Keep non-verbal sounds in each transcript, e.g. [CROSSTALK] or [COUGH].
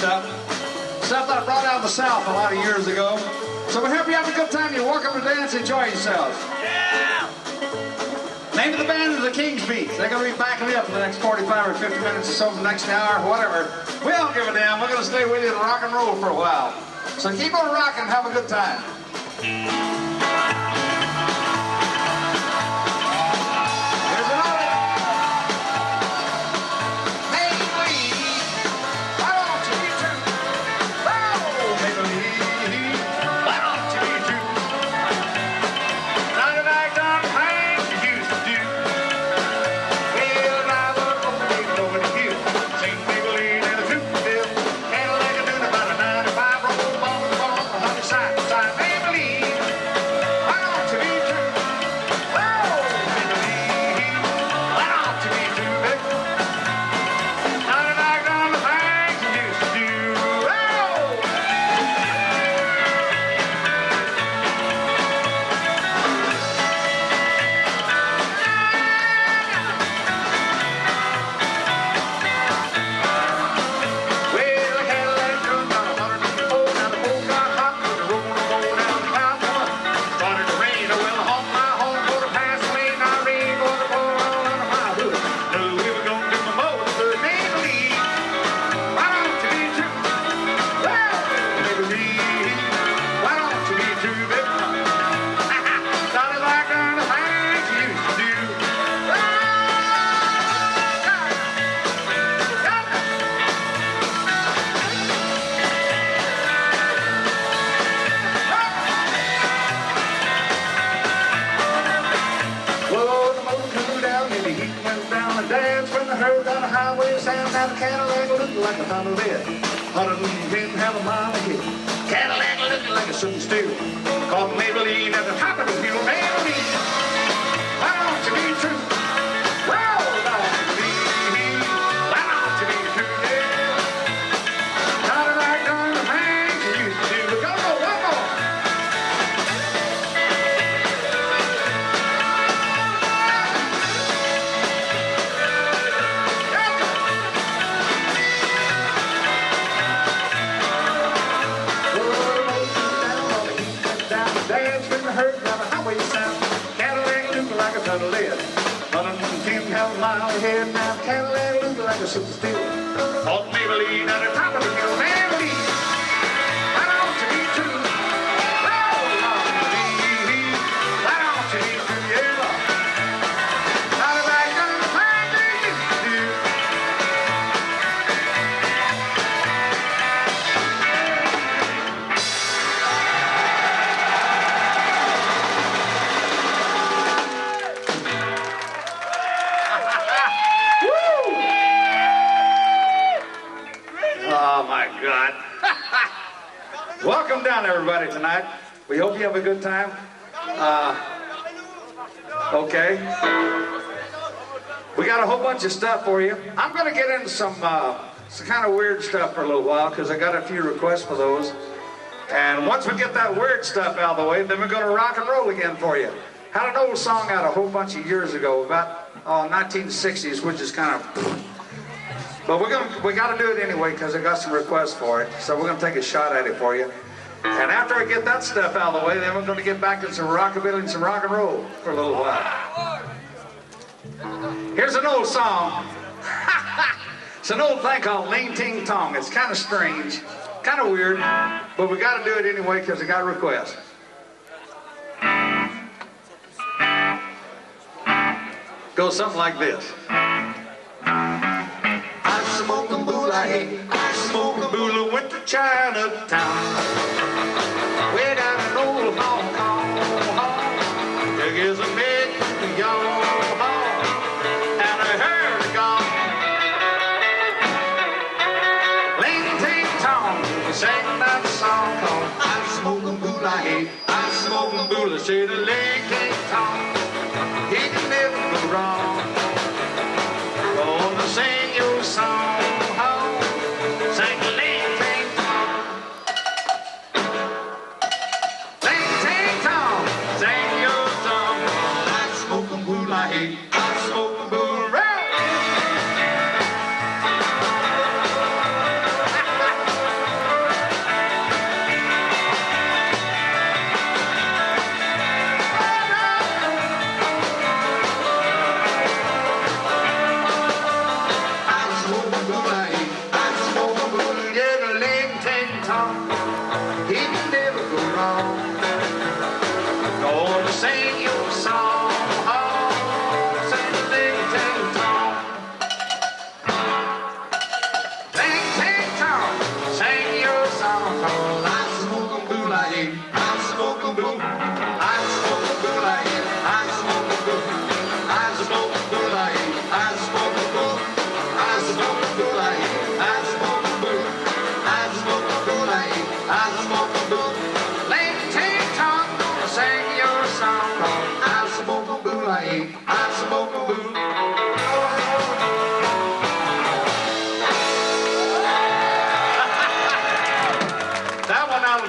stuff. Uh, stuff that I brought out of the South a lot of years ago. So we hope you have a good time. You're welcome to dance, enjoy yourselves. Yeah! Name of the band is the King's Beat. They're going to be backing me up for the next 45 or 50 minutes or so, the next hour, whatever. We don't give a damn. We're going to stay with you and rock and roll for a while. So keep on rocking, have a good time. I'm kind of like a super steel. Thought Maybelline the top of the hill, man. Bunch of stuff for you. I'm going to get into some, uh, some kind of weird stuff for a little while because I got a few requests for those. And once we get that weird stuff out of the way, then we're going to rock and roll again for you. Had an old song out a whole bunch of years ago, about oh, 1960s, which is kind of. But we're gonna we got to do it anyway because I got some requests for it. So we're gonna take a shot at it for you. And after I get that stuff out of the way, then we're gonna get back to some rockabilly and some rock and roll for a little while. Here's an old song. [LAUGHS] it's an old thing called Ling Ting Tong. It's kind of strange, kind of weird, but we got to do it anyway because I got a request. Goes something like this. I smoke a I smoke a boola, went to Chinatown. Way down in old Hong Kong. There is a big y'all. Sang that song called I Smoke a Moolah, I Smoke a Moolah, say the ain't talk.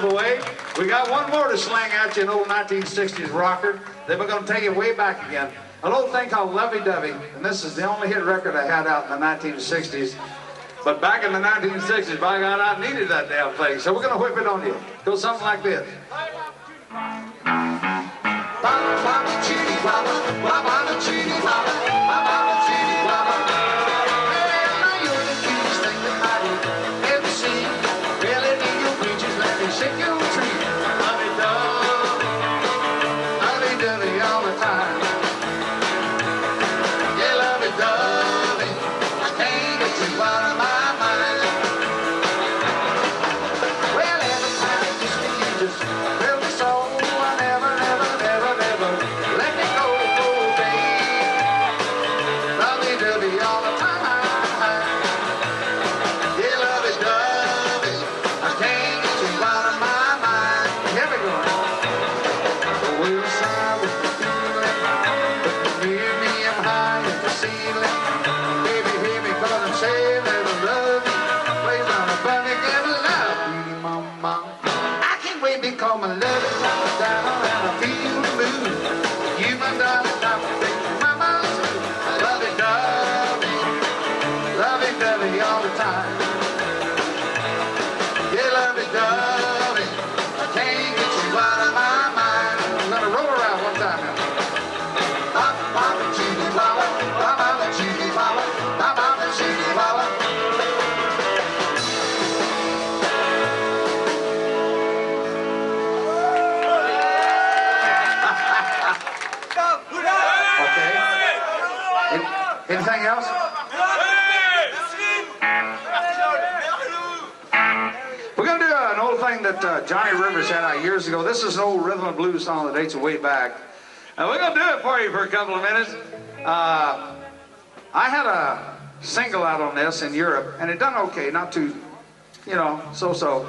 The way. We got one more to slang at you, an old 1960s rocker. Then we're going to take it way back again. An old thing called Lovey Dovey, and this is the only hit record I had out in the 1960s. But back in the 1960s, by God, I needed that damn thing. So we're going to whip it on you. Go something like this. Johnny Rivers had out years ago. This is an old rhythm and blues song that dates way back. And we're going to do it for you for a couple of minutes. Uh, I had a single out on this in Europe, and it done okay, not too, you know, so-so.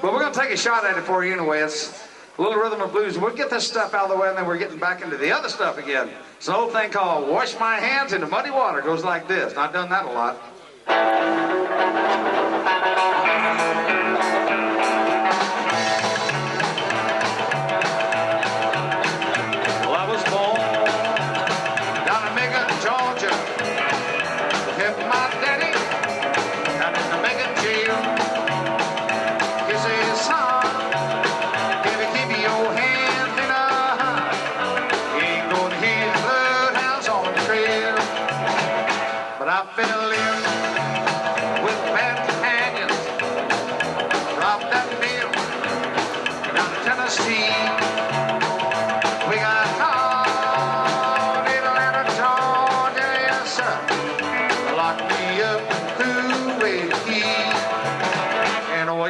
But we're going to take a shot at it for you anyway. It's a little rhythm and blues. We'll get this stuff out of the way, and then we're getting back into the other stuff again. It's an old thing called Wash My Hands in the Muddy Water. Goes like this. I've done that a lot.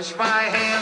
And my hands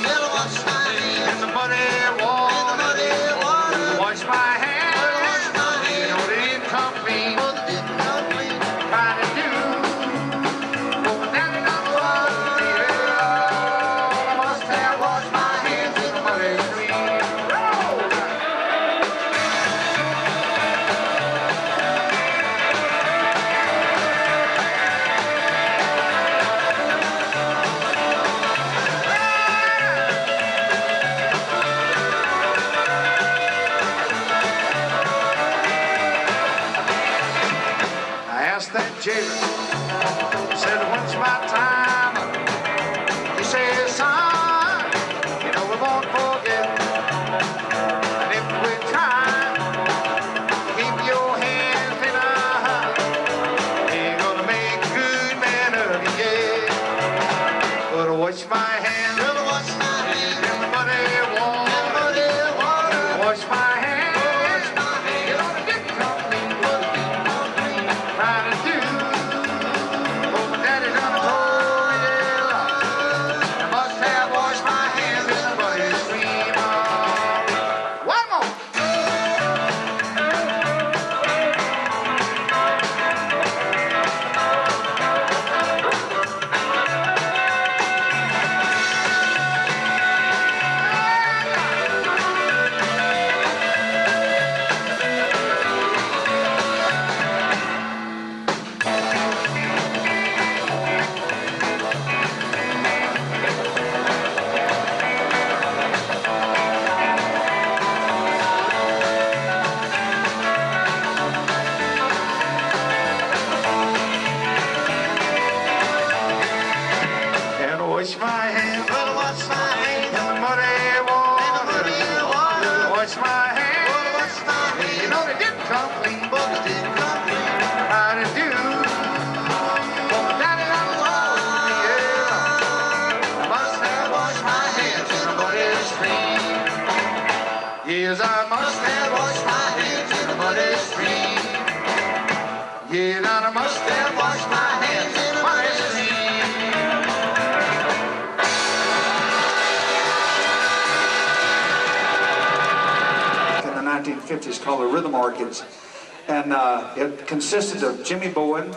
consisted of Jimmy Bowen.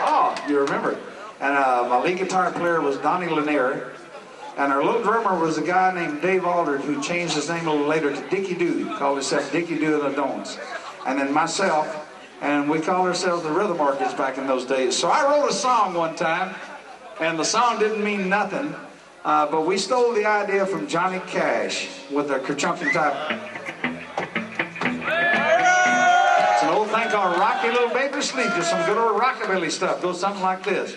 Oh, you remember. And uh, my lead guitar player was Donnie Lanier. And our little drummer was a guy named Dave Alldred who changed his name a little later to Dickie Doo. Called himself Dickie Doo and the Don'ts. And then myself. And we called ourselves the Rhythm Orchids back in those days. So I wrote a song one time. And the song didn't mean nothing. Uh, but we stole the idea from Johnny Cash with a kerchunkin type That's a rocky little baby sleep. Just some good old rockabilly stuff. Goes something like this.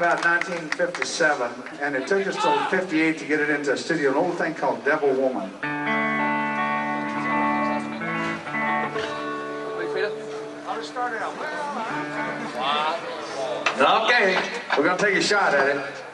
about 1957, and it took us till 58 to get it into a studio, an old thing called Devil Woman. Okay, we're going to take a shot at it.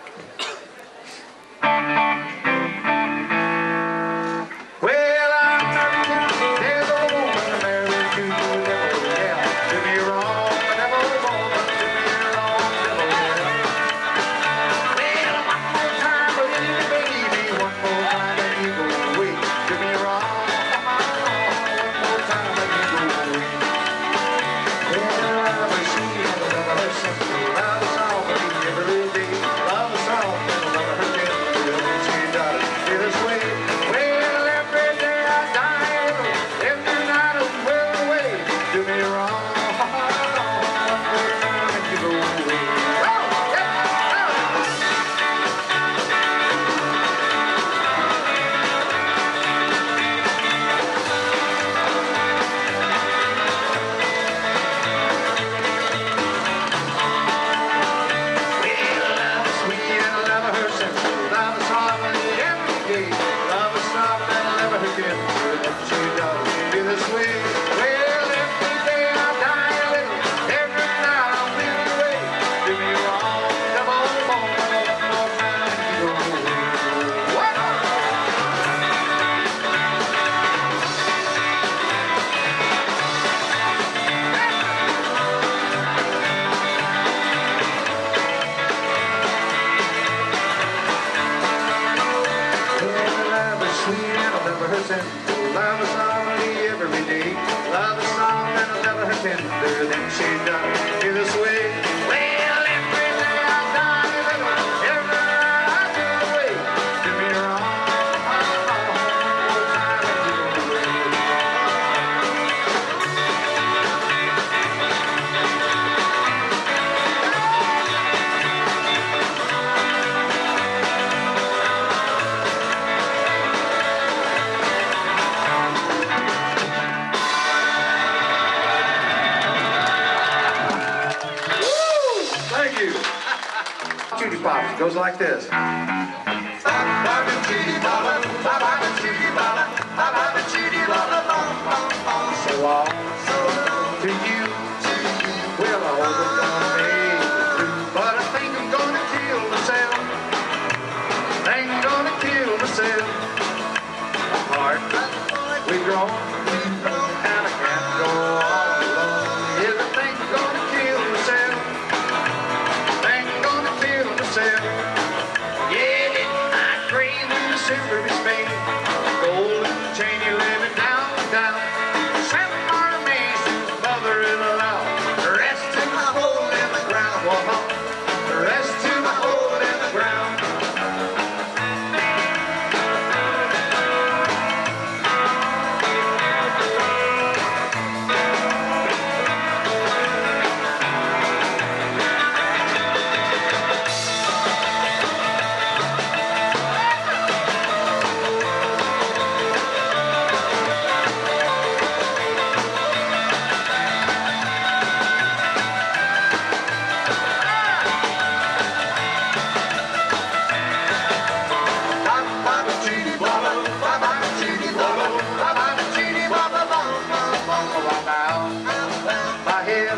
goes like this.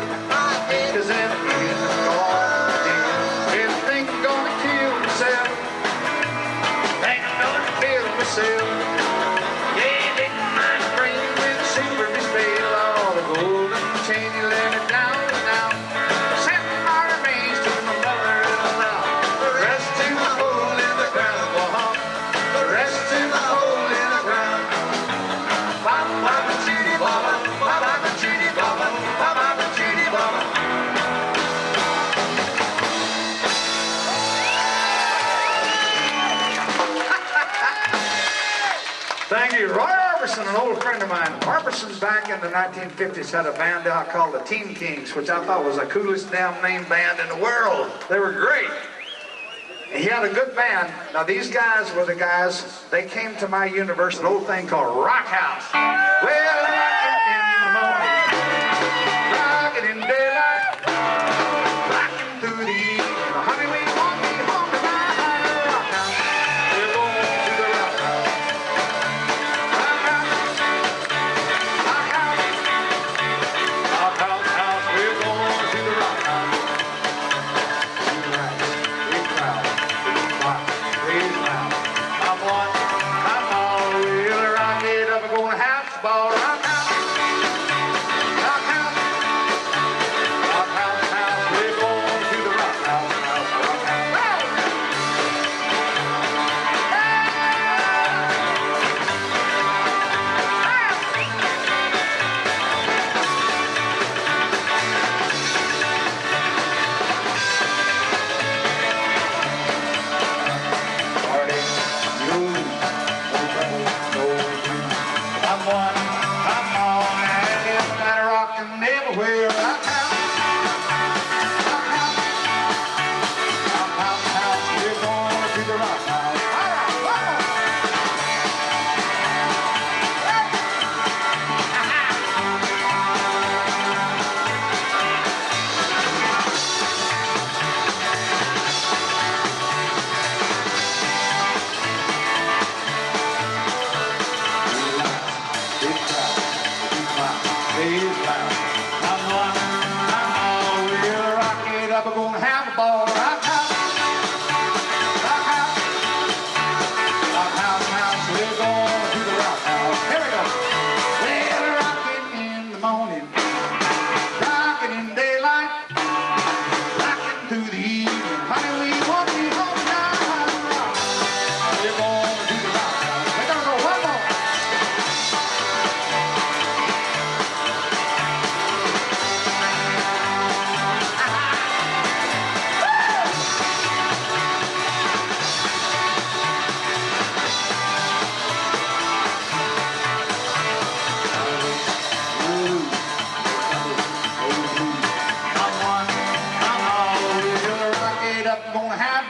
Bye. an old friend of mine, Orbison's back in the 1950s had a band out called the Teen Kings, which I thought was the coolest damn name band in the world. They were great. He had a good band. Now these guys were the guys, they came to my universe, an old thing called Rock House.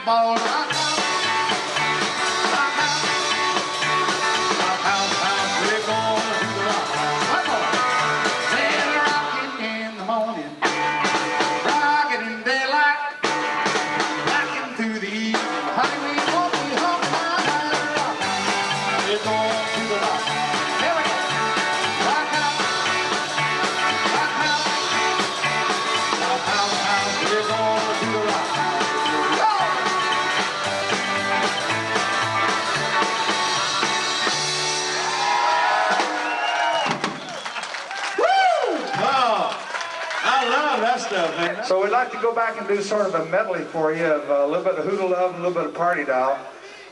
ball. like to go back and do sort of a medley for you of uh, a little bit of Hula Love and a little bit of Party Doll.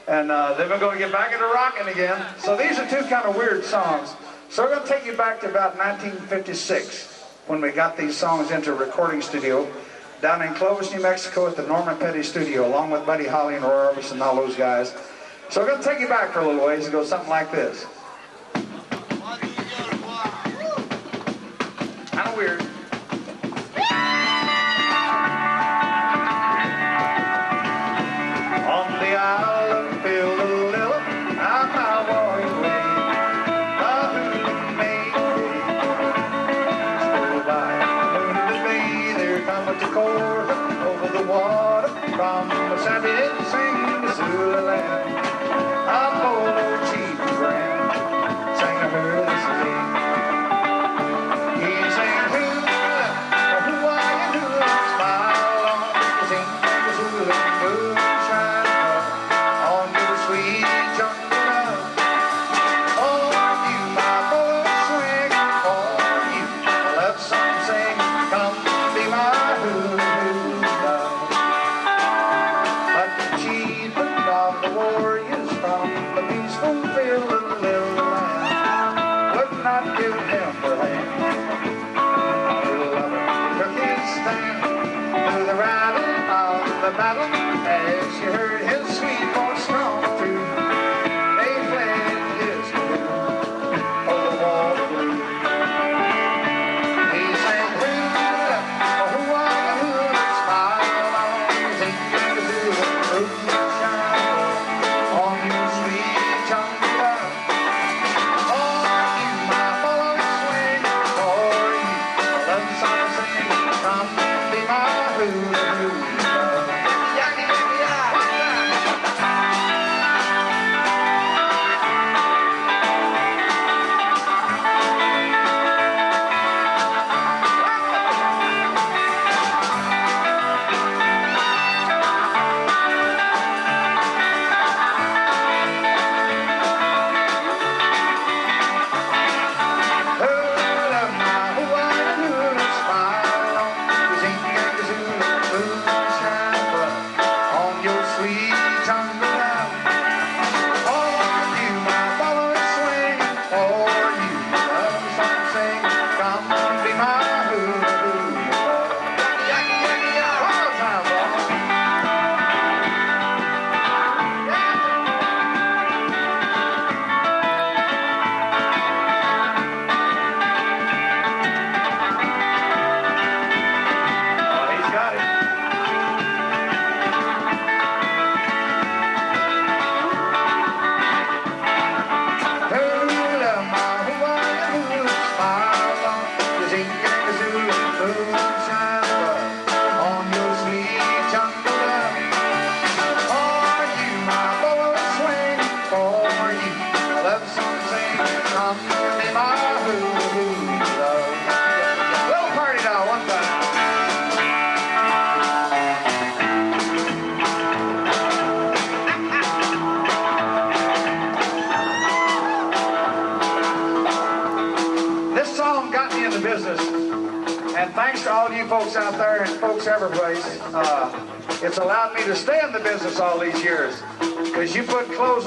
And uh, then we're going to get back into rocking again. So these are two kind of weird songs. So we're going to take you back to about 1956 when we got these songs into a recording studio down in Clovis, New Mexico at the Norman Petty Studio along with Buddy Holly and Roy Orbison and all those guys. So we're going to take you back for a little ways and go something like this. Kind of weird.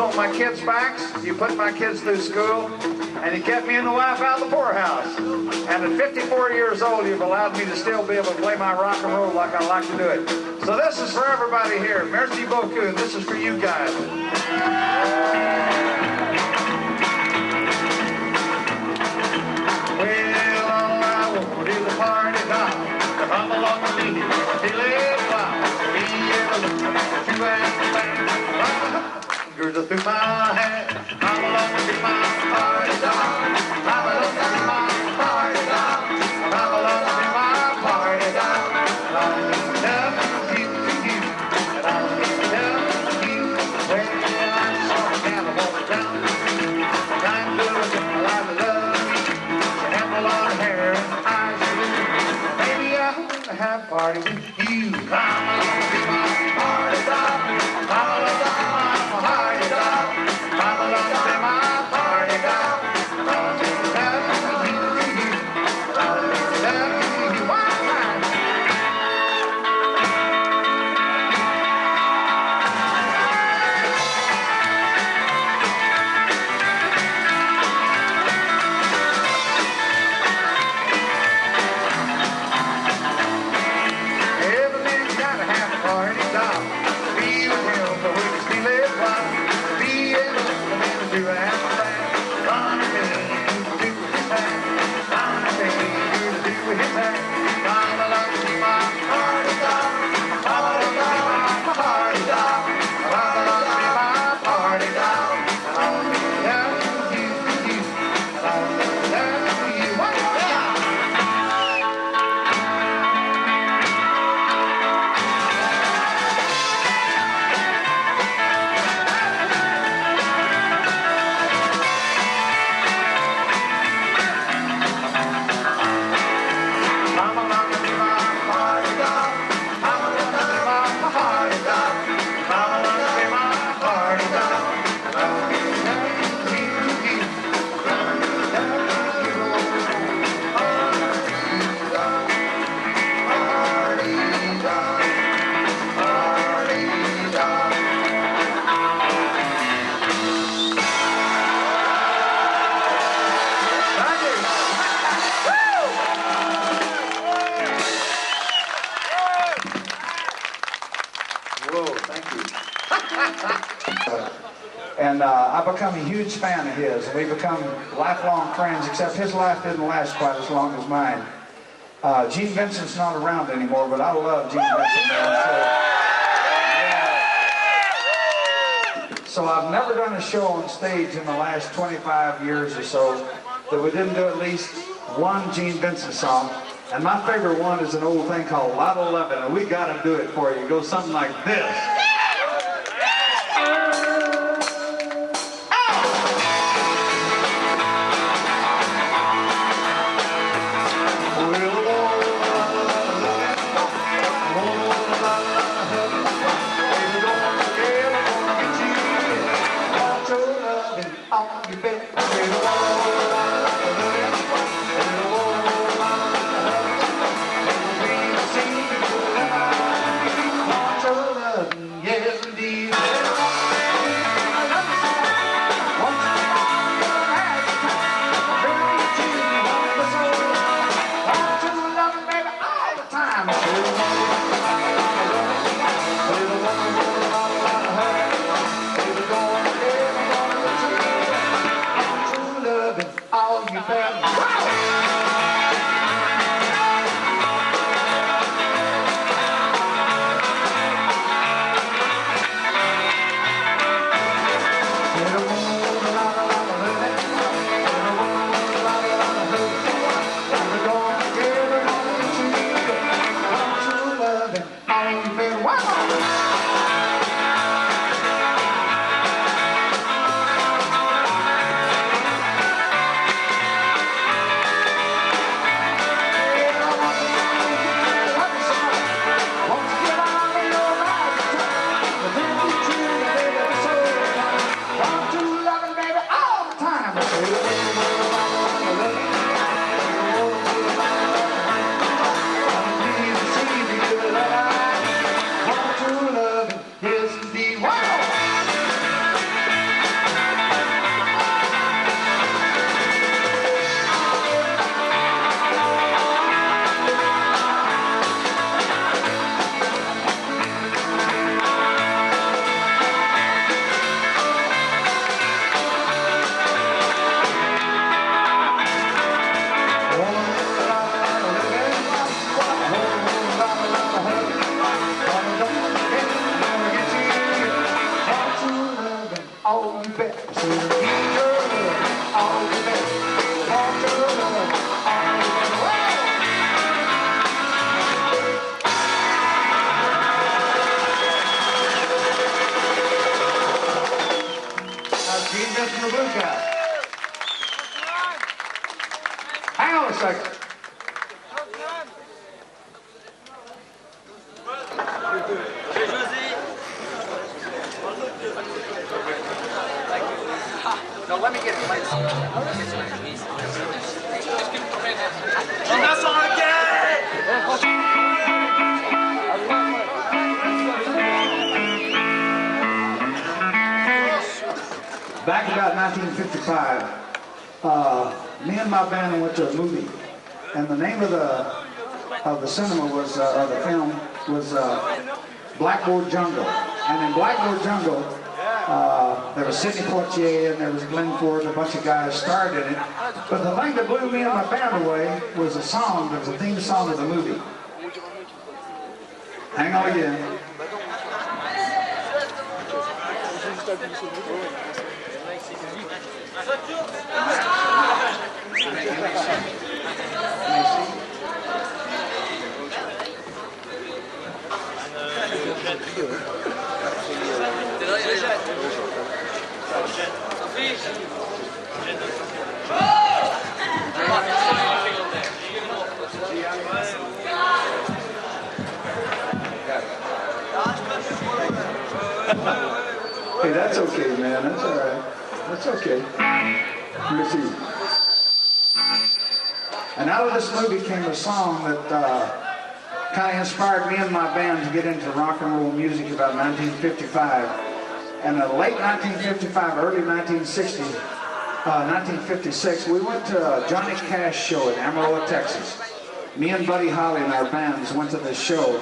on my kids' backs. You put my kids through school. And you kept me and the wife out of the poorhouse. And at 54 years old, you've allowed me to still be able to play my rock and roll like I like to do it. So this is for everybody here. Merci beaucoup. And this is for you guys. estoy. of his, and we've become lifelong friends, except his life didn't last quite as long as mine. Uh, Gene Vincent's not around anymore, but I love Gene Vincent now. So, yeah. so I've never done a show on stage in the last 25 years or so that we didn't do at least one Gene Vincent song. And my favorite one is an old thing called "Lot of Lovin', and we gotta do it for you. It goes something like this. Sidney Poitier and there was Glenn Ford a bunch of guys starred in it. But the thing that blew me and my band away was a song was a theme song of the movie. Hang on again. Hey, that's okay, man. That's all right. That's okay. And out of this movie came a song that uh, kind of inspired me and my band to get into rock and roll music about 1955. And the late 1955, early 1960, uh, 1956, we went to a Johnny Cash show in Amarillo, Texas. Me and Buddy Holly and our bands went to this show.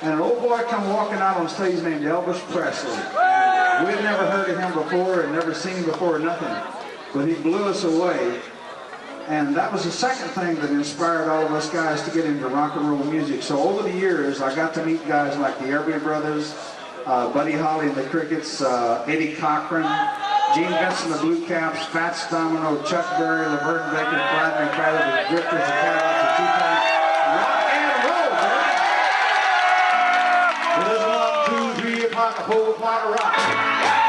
And an old boy come walking out on stage named Elvis Presley. We had never heard of him before and never seen him before, nothing. But he blew us away. And that was the second thing that inspired all of us guys to get into rock and roll music. So over the years, I got to meet guys like the Everly Brothers, uh, Buddy Holly and the Crickets, uh, Eddie Cochran, Gene Vincent, the Blue Caps, Fats Domino, Chuck Berry, LaVern Baker, Flat McFadden, the Drifters, the Cadillacs, the Two-Tones. Rock and roll, man! There's one, two, three o'clock, a four o'clock, rock.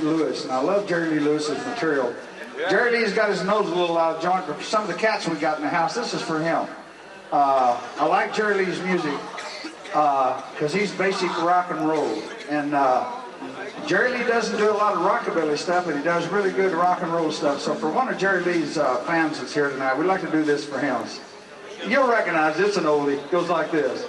Lee Lewis, and I love Jerry Lee Lewis's material. Jerry Lee's got his nose a little out of joint, but some of the cats we got in the house, this is for him. Uh, I like Jerry Lee's music because he's basic rock and roll. And uh, Jerry Lee doesn't do a lot of rockabilly stuff, but he does really good rock and roll stuff. So for one of Jerry Lee's uh, fans that's here tonight, we'd like to do this for him. You'll recognize it. it's an oldie. It goes like this.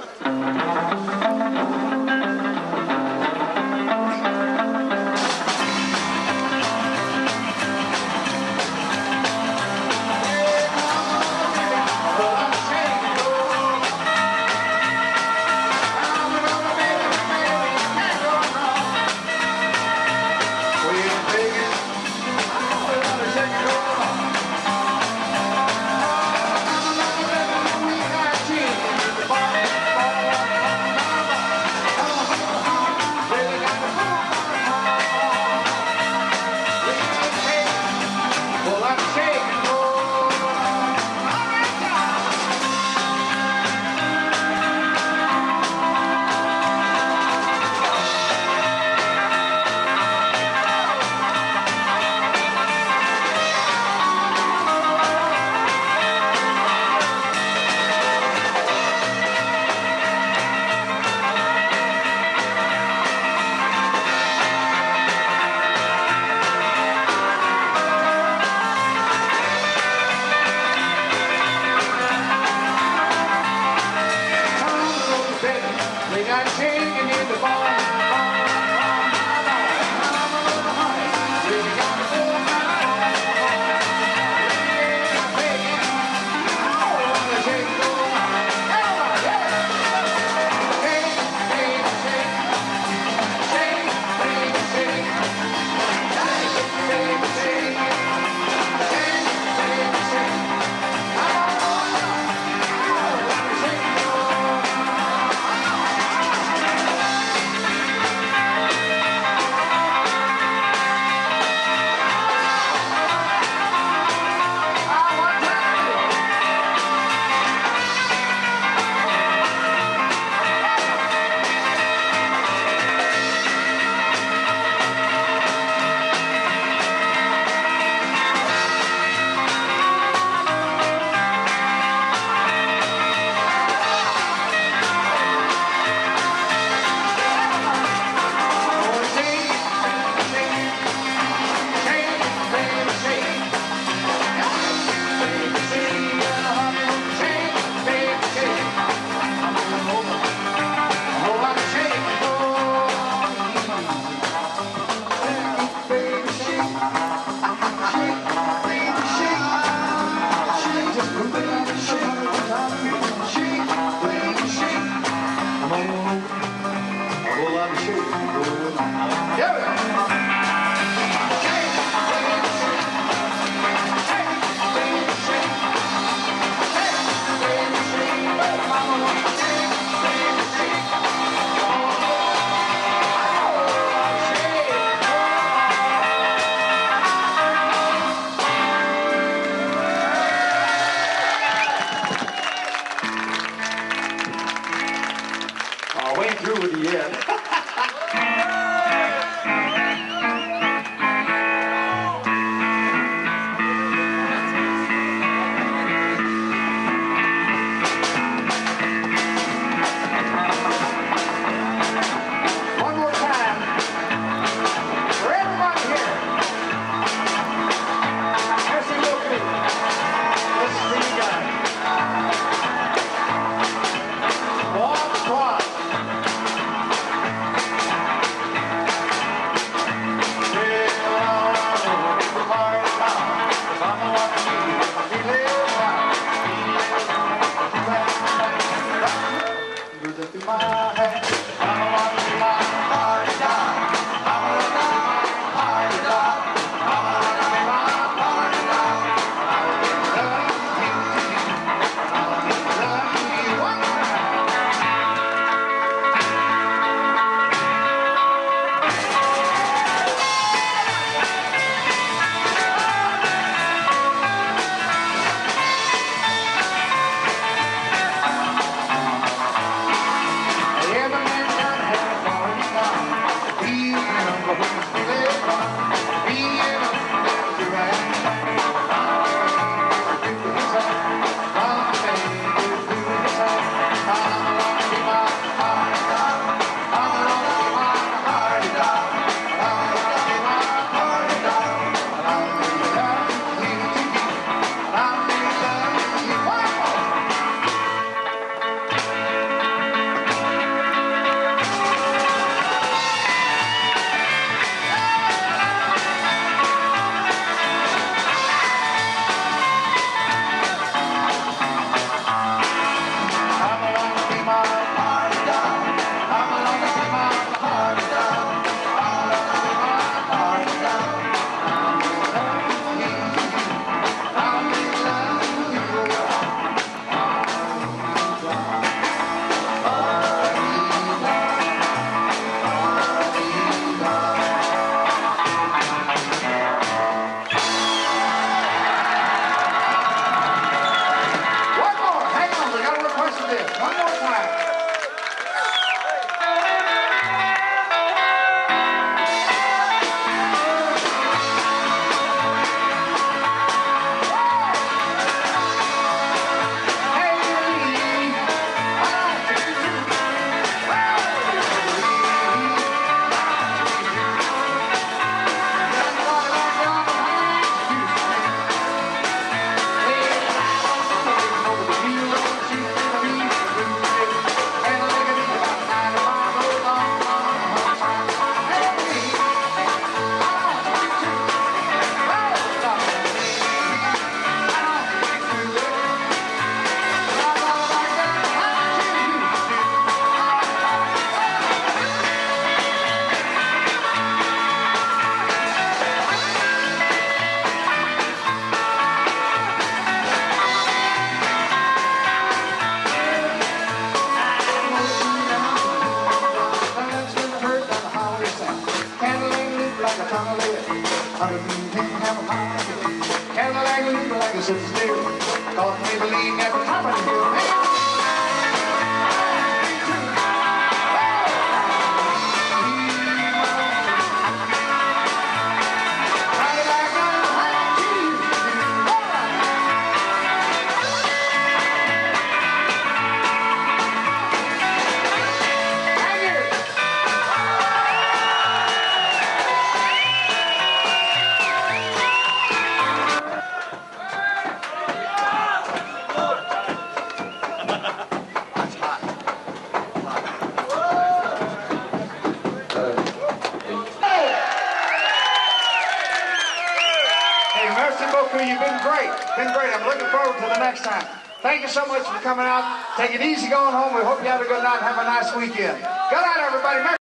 Weekend.